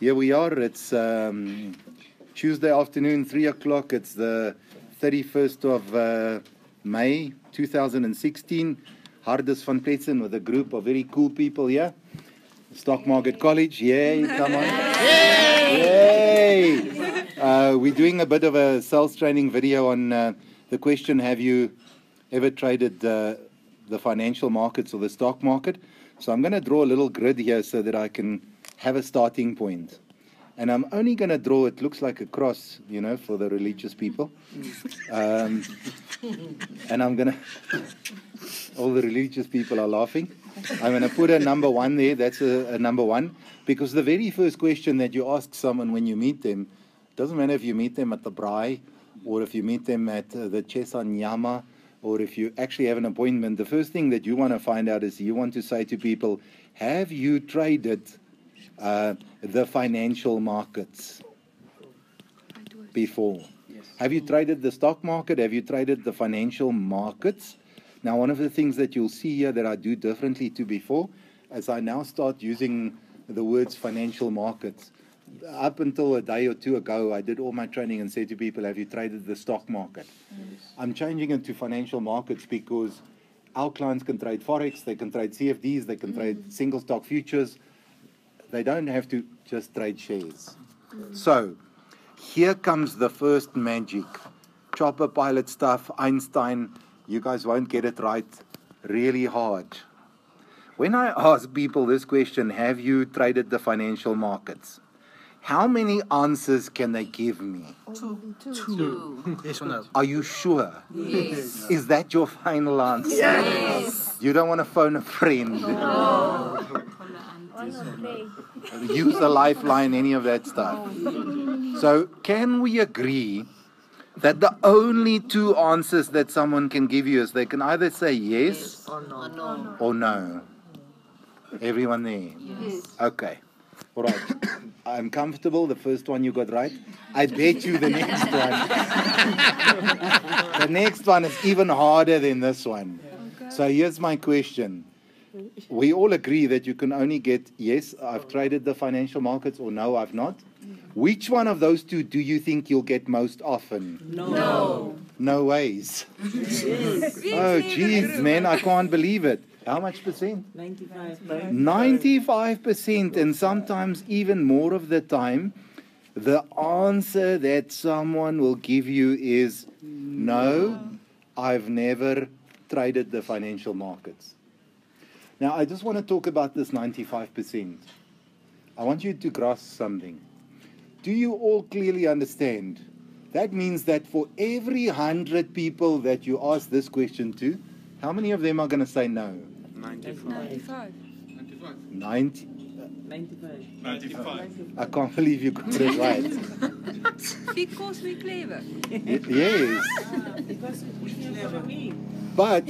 Here we are. It's um, Tuesday afternoon, 3 o'clock. It's the 31st of uh, May 2016. Hardus van Pletsen with a group of very cool people here. Stock Market College. Yay, come on. Yay. Uh, we're doing a bit of a sales training video on uh, the question Have you ever traded uh, the financial markets or the stock market? So I'm going to draw a little grid here so that I can have a starting point. And I'm only going to draw, it looks like a cross, you know, for the religious people. Um, and I'm going to, all the religious people are laughing. I'm going to put a number one there, that's a, a number one. Because the very first question that you ask someone when you meet them, doesn't matter if you meet them at the Braai or if you meet them at uh, the Shisa Nyama or if you actually have an appointment, the first thing that you want to find out is you want to say to people, have you traded uh, the financial markets before? Yes. Have you traded the stock market? Have you traded the financial markets? Now, one of the things that you'll see here that I do differently to before, as I now start using the words financial markets, up until a day or two ago, I did all my training and said to people, Have you traded the stock market? I'm changing it to financial markets because our clients can trade Forex, they can trade CFDs, they can trade single stock futures. They don't have to just trade shares. So, here comes the first magic. Chopper pilot stuff, Einstein, you guys won't get it right really hard. When I ask people this question, have you traded the financial markets? How many answers can they give me? Two. Two. Yes or no? Are you sure? Yes. Is that your final answer? Yes. You don't want to phone a friend. Use the lifeline, any of that stuff. So, can we agree that the only two answers that someone can give you is they can either say yes Or no? or no? Everyone there? Yes. Okay. All right. I'm comfortable. The first one you got right. I bet you the next one. the next one is even harder than this one. So here's my question. We all agree that you can only get yes, I've traded the financial markets, or no, I've not. Which one of those two do you think you'll get most often? No. No ways. Oh, jeez, man, I can't believe it. How much percent? 95. 95% and sometimes even more of the time the answer that someone will give you is no i've never traded the financial markets now i just want to talk about this 95% i want you to grasp something do you all clearly understand that means that for every 100 people that you ask this question to how many of them are going to say no 95. 95. 95. 90 95. 95. I can't believe you got it right. Because we're clever. Y- yes. Ah, because we never me. But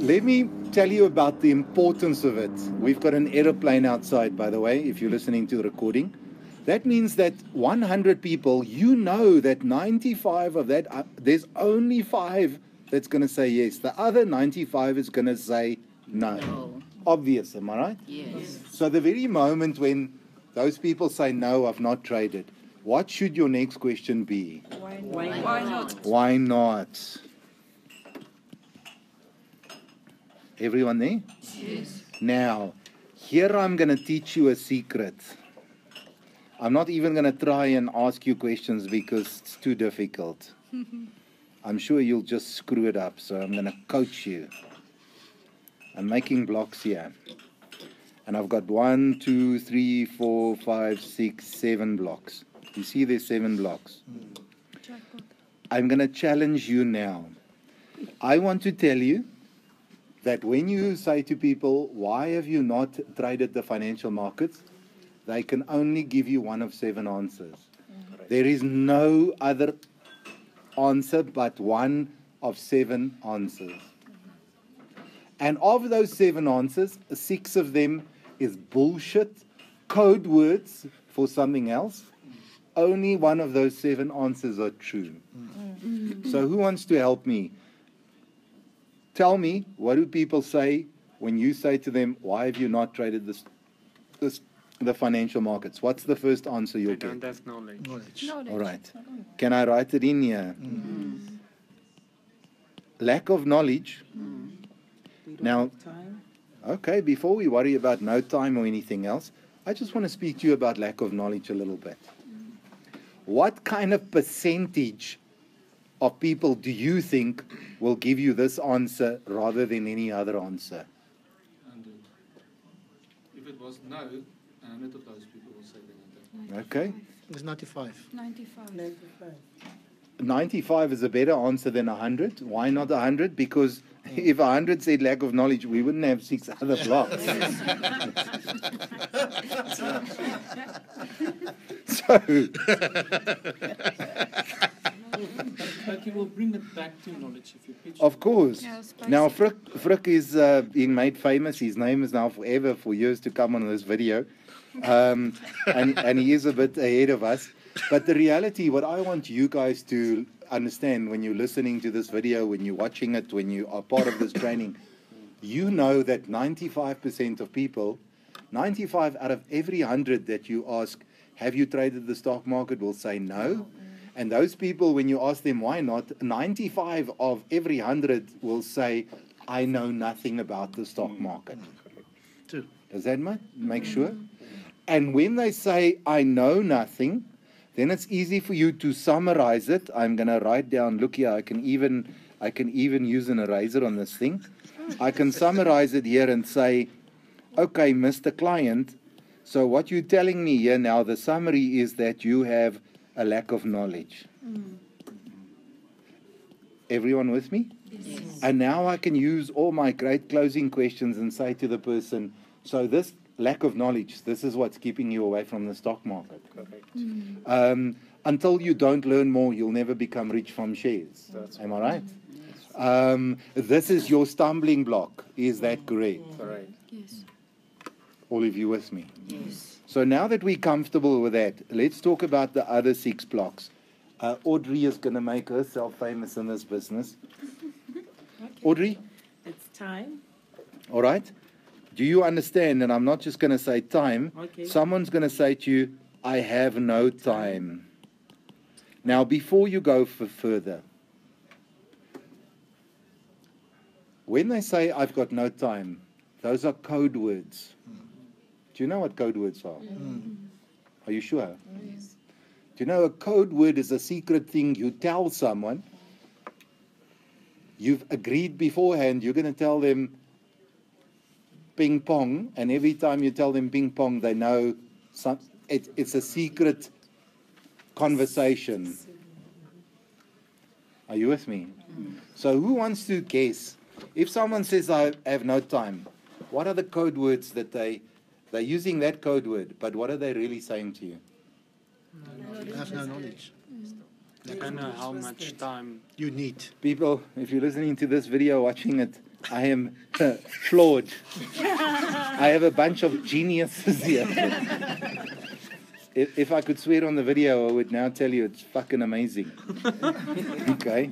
let me tell you about the importance of it. We've got an aeroplane outside, by the way, if you're listening to the recording. That means that 100 people, you know that 95 of that, uh, there's only five that's going to say yes. The other 95 is going to say no. No. Obvious, am I right? Yes. So the very moment when those people say no, I've not traded, what should your next question be? Why Why, why not? Why not? Everyone there? Yes. Now, here I'm going to teach you a secret. I'm not even going to try and ask you questions because it's too difficult. I'm sure you'll just screw it up, so I'm going to coach you. I'm making blocks here. And I've got one, two, three, four, five, six, seven blocks. You see there's seven blocks. I'm going to challenge you now. I want to tell you that when you say to people, why have you not traded the financial markets? They can only give you one of seven answers. Mm-hmm. There is no other answer but one of seven answers. And of those seven answers, six of them is bullshit, code words for something else. Only one of those seven answers are true. Mm. So, who wants to help me? Tell me, what do people say when you say to them, Why have you not traded this, this the financial markets? What's the first answer you'll don't get? have knowledge. Knowledge. Knowledge. All right. Can I write it in here? Mm. Mm. Lack of knowledge. Mm. They don't Now- time. Okay, before we worry about no time or anything else, I just want to speak to you about lack of knowledge a little bit. What kind of percentage of people do you think will give you this answer rather than any other answer? If it was no, 100 of those people will say they. Okay? It's 95. 95. 95. 95 is a better answer than 100. Why not 100? Because mm. if 100 said lack of knowledge, we wouldn't have six other blocks. so, But you will bring it back to knowledge if you pitch. of course. Yeah, Now. Frick, Frick is uh, being made famous. His name is now forever, for years to come on this video. Um, and, and he is a bit ahead of us. But the reality, what I want you guys to understand when you're listening to this video, when you're watching it, when you are part of this training, you know that 95% of people, 95 out of every 100 that you ask, have you traded the stock market, will say no. And those people, when you ask them why not, 95 of every 100 will say, I know nothing about the stock mm. market. Two. Does that ma- make sure? And when they say, I know nothing, then it's easy for you to summarize it. I'm going to write down, look here, I can even I can even use an eraser on this thing. I can summarize it here and say, okay, Mr. Client, so what you're telling me here now, the summary is that you have a lack of knowledge. Everyone with me? And now I can use all my great closing questions and say to the person, so this lack of knowledge, this is what's keeping you away from the stock market. Um, until you don't learn more, you'll never become rich from shares. Am I right? Um, this is your stumbling block. Is that correct? Correct. Yes. All of you with me? Yes. So now that we're comfortable with that, let's talk about the other six blocks. Uh, Audrey is going to make herself famous in this business. Audrey, It's time. all right? Do you understand? And I'm not just going to say time. Okay. Someone's going to say to you, I have no time. Now, before you go for further, when they say, I've got no time, those are code words. Do you know what code words are? Mm. Are you sure? Do you know a code word is a secret thing you tell someone? You've agreed beforehand, you're going to tell them ping pong, and every time you tell them ping pong, they know some, it, it's a secret conversation. Are you with me? Mm. So, who wants to guess? If someone says, I have no time, what are the code words that they, they're using that code word, but what are they really saying to you? I have no knowledge. I don't know how much time. You need. People, if you're listening to this video, watching it, I am uh, flawed. I have a bunch of geniuses here. if, if I could swear on the video, I would now tell you it's fucking amazing. okay?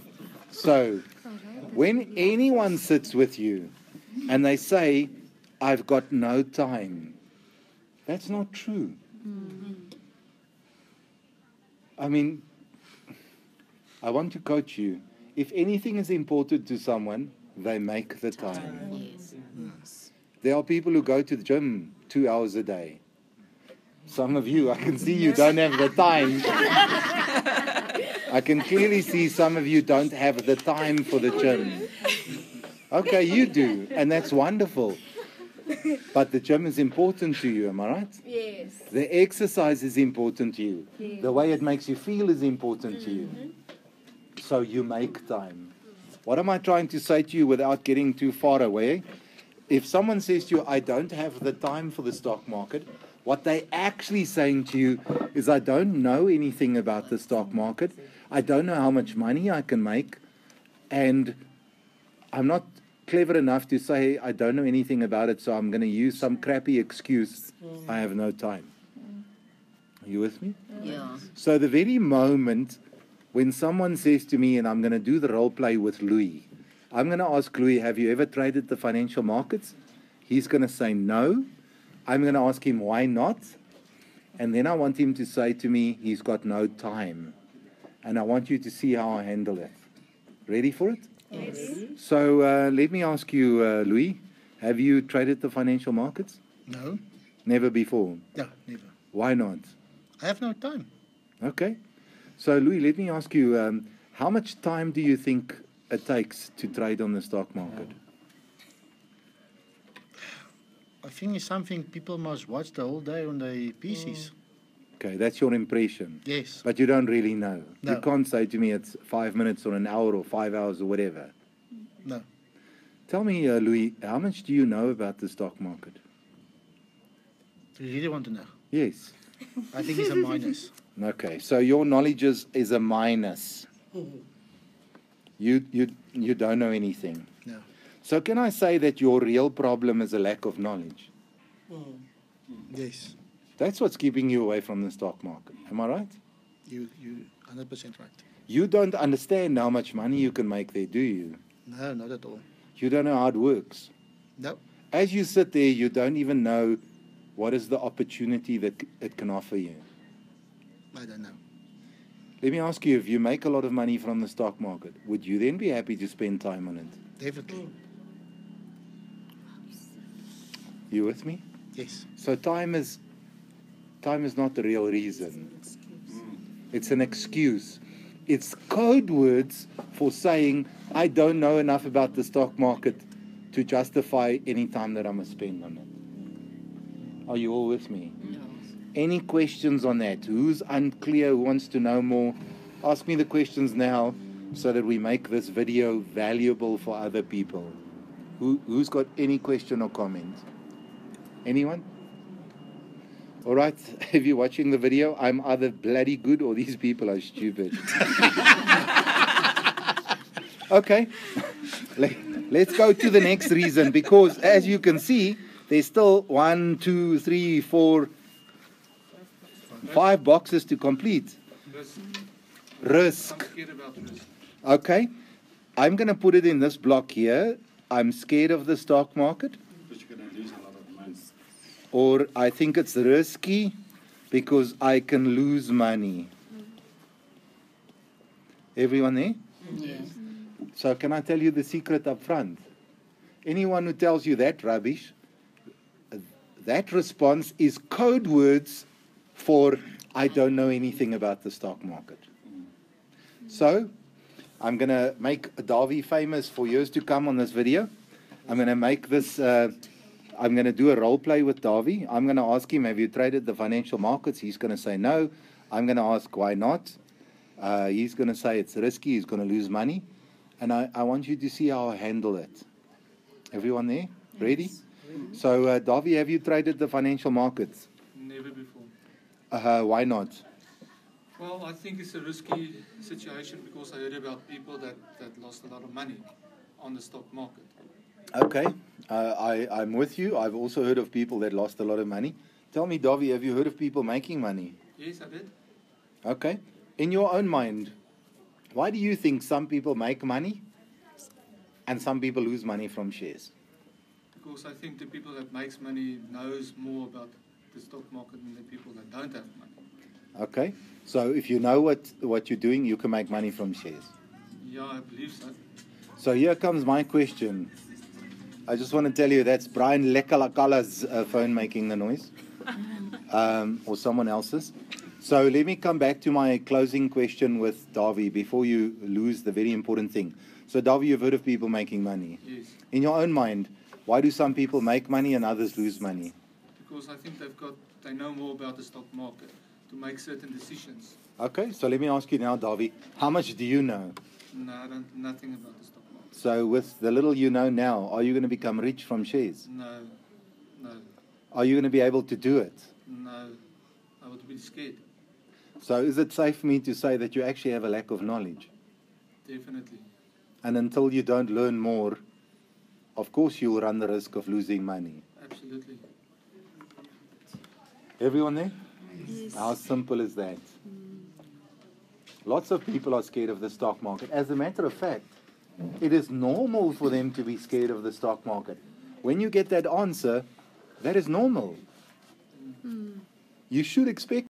So, when anyone sits with you and they say, I've got no time, that's not true. Mm-hmm. I mean, I want to coach you. If anything is important to someone, they make the time. Mm. There are people who go to the gym two hours a day. Some of you, I can see you don't have the time. I can clearly see some of you don't have the time for the gym. Okay, you do, and that's wonderful. But the gym is important to you, am I right? Yes. The exercise is important to you. The way it makes you feel is important to you. Mm-hmm. So you make time. What am I trying to say to you without getting too far away? If someone says to you, I don't have the time for the stock market, what they're actually saying to you is, I don't know anything about the stock market. I don't know how much money I can make. And I'm not clever enough to say I don't know anything about it, so I'm going to use some crappy excuse. Mm. I have no time. Are you with me? Yeah. So the very moment when someone says to me, and I'm going to do the role play with Louis, I'm going to ask Louis, have you ever traded the financial markets? He's going to say no. I'm going to ask him why not. And then I want him to say to me he's got no time. And I want you to see how I handle it. Ready for it? Yes. So uh, let me ask you, uh, Louis, have you traded the financial markets? No. Never before. Yeah, never. Why not? I have no time. Okay. So, Louis, let me ask you um, how much time do you think it takes to trade on the stock market? I think it's something people must watch the whole day on their PCs. Okay, that's your impression. Yes. But you don't really know. You can't say to me it's five minutes or an hour or five hours or whatever. No. Tell me, uh, Louis, how much do you know about the stock market? Do you really want to know? Yes. I think it's a minus. Okay, so your knowledge is, is a minus. You, you, you don't know anything. No. So, can I say that your real problem is a lack of knowledge? Yes. That's what's keeping you away from the stock market. Am I right? You you 100% right. You don't understand how much money you can make there, do you? No, not at all. You don't know how it works. No. As you sit there, you don't even know what is the opportunity that it can offer you. I don't know. Let me ask you if you make a lot of money from the stock market, would you then be happy to spend time on it? Definitely. You with me? Yes. So time is time is not the real reason. It's an excuse. It's code words for saying I don't know enough about the stock market to justify any time that I must spend on it. Are you all with me? No. Any questions on that? Who's unclear? Who wants to know more? Ask me the questions now so that we make this video valuable for other people. Who, who's got any question or comment? Anyone? All right, if you're watching the video, I'm either bloody good or these people are stupid. okay, Let, let's go to the next reason because as you can see, there's still one, two, three, four, five boxes to complete. Risk. Okay, I'm going to put it in this block here. I'm scared of the stock market. Or I think it's risky because I can lose money. Everyone there? Yes. So, can I tell you the secret up front? Anyone who tells you that rubbish, that response is code words for I don't know anything about the stock market. So, I'm going to make Davi famous for years to come on this video. I'm going to make this, uh, I'm going to do a role play with Davi. I'm going to ask him, Have you traded the financial markets? He's going to say no. I'm going to ask, Why not? Uh, he's going to say it's risky, he's going to lose money. And I, I want you to see how I handle it. Everyone there? Ready? So, uh, Davi, have you traded the financial markets? Never before. Uh, why not? Well, I think it's a risky situation because I heard about people that, that lost a lot of money on the stock market. Okay, uh, I, I'm with you. I've also heard of people that lost a lot of money. Tell me, Davi, have you heard of people making money? Yes, I did. Okay. In your own mind, why do you think some people make money and some people lose money from shares? Because I think the people that makes money knows more about the stock market than the people that don't have money. Okay. So if you know what, what you're doing, you can make money from shares. Yeah, I believe so. So here comes my question. I just want to tell you that's Brian Lekalakala's uh, phone making the noise, um, or someone else's. So let me come back to my closing question with Davi before you lose the very important thing. So Davi, you've heard of people making money. Yes. In your own mind, why do some people make money and others lose money? Because I think they've got they know more about the stock market to make certain decisions. Okay, so let me ask you now, Davi, how much do you know? No, I don't nothing about the stock market. So with the little you know now, are you going to become rich from shares? No, no, Are you going to be able to do it? no. I would be scared. So is it safe for me to say that you actually have a lack of knowledge? Definitely. And until you don't learn more, of course you'll run the risk of losing money. Absolutely. Everyone there? Yes. How simple is that? Lots of people are scared of the stock market. As a matter of fact, it is normal for them to be scared of the stock market. When you get that answer, that is normal. Hmm. You should expect